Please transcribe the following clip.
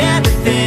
everything.